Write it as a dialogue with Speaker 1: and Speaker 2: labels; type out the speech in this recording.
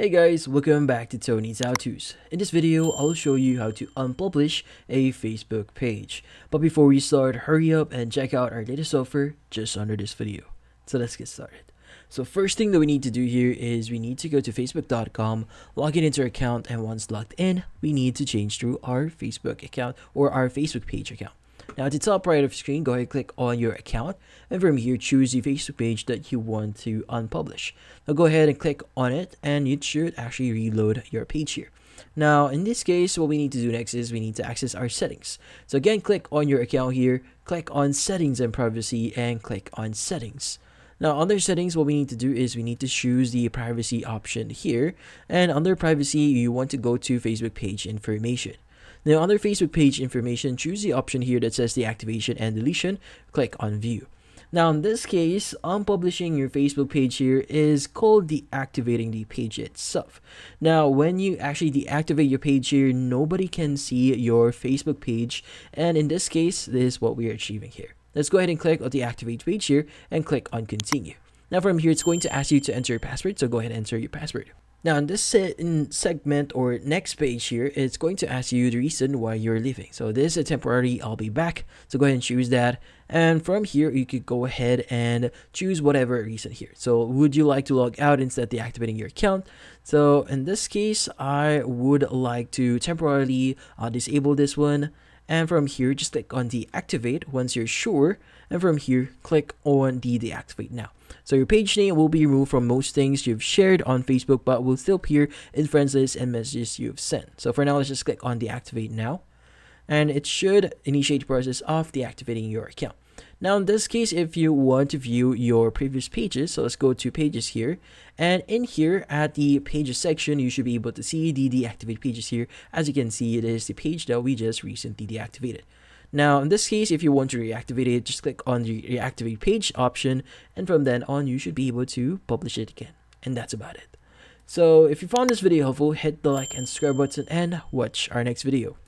Speaker 1: Hey guys, welcome back to Tony's How To's. In this video, I'll show you how to unpublish a Facebook page. But before we start, hurry up and check out our latest offer just under this video. So let's get started. So first thing that we need to do here is we need to go to facebook.com, log in into our account, and once logged in, we need to change to our Facebook account or our Facebook page account. Now at the top right of the screen, go ahead and click on your account and from here choose the Facebook page that you want to unpublish. Now go ahead and click on it and it should actually reload your page here. Now in this case, what we need to do next is we need to access our settings. So again, click on your account here, click on settings and privacy and click on settings. Now under settings, what we need to do is we need to choose the privacy option here. And under privacy, you want to go to Facebook page information. Now under Facebook page information, choose the option here that says deactivation and deletion. Click on view. Now in this case, unpublishing your Facebook page here is called deactivating the page itself. Now when you actually deactivate your page here, nobody can see your Facebook page and in this case, this is what we are achieving here. Let's go ahead and click on deactivate page here and click on continue. Now from here, it's going to ask you to enter your password, so go ahead and enter your password. Now in this in segment or next page here, it's going to ask you the reason why you're leaving. So this is temporary, I'll be back. So go ahead and choose that. And from here, you could go ahead and choose whatever reason here. So would you like to log out instead of deactivating your account? So in this case, I would like to temporarily uh, disable this one and from here just click on deactivate once you're sure. And from here click on the deactivate now. So your page name will be removed from most things you've shared on facebook but will still appear in friends list and messages you've sent. So for now let's just click on deactivate now. And it should initiate the process of deactivating your account now in this case, if you want to view your previous pages, so let's go to pages here. And in here at the pages section, you should be able to see the deactivate pages here. As you can see, it is the page that we just recently deactivated. Now, in this case, if you want to reactivate it, just click on the reactivate page option. And from then on, you should be able to publish it again. And that's about it. So if you found this video helpful, hit the like and subscribe button and watch our next video.